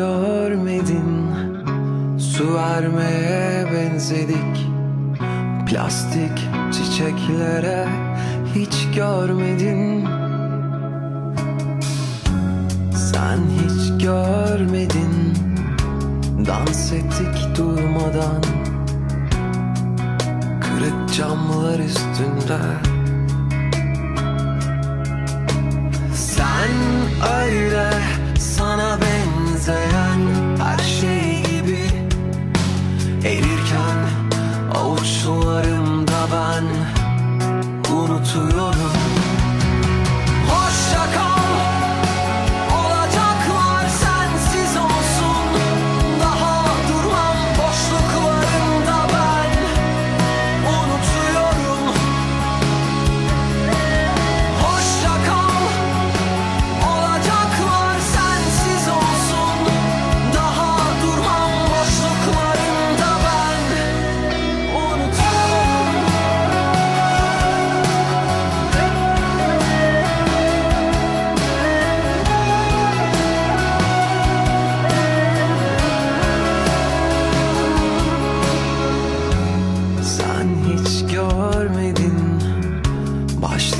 görmedin. Su vermeye benzedik. Plastik çiçeklere hiç görmedin. Sen hiç görmedin. Dans ettik durmadan. Kırık camlar üstünde. Erirken avuçlarımda ben unutuyorum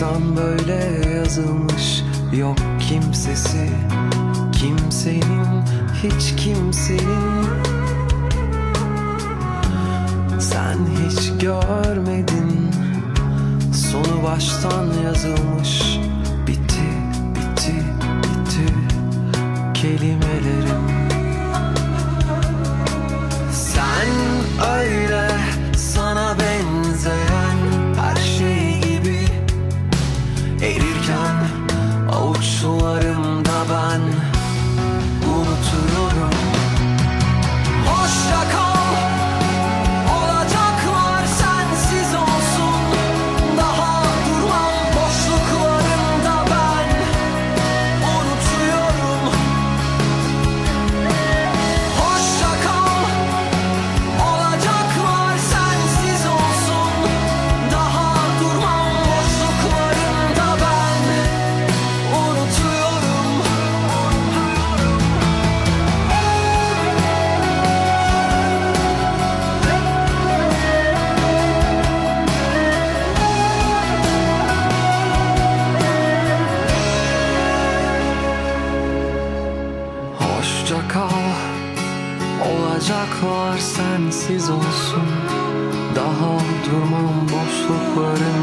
Baştan böyle yazılmış Yok kimsesi. Kimsenin Hiç kimsenin. Sen hiç görmedin. Sonu baştan yazılmış. Bitti, bitti, bitti Kelimelerim avuçlarımda Olacaklar sensiz olsun. Daha durmam boşluklarında. ben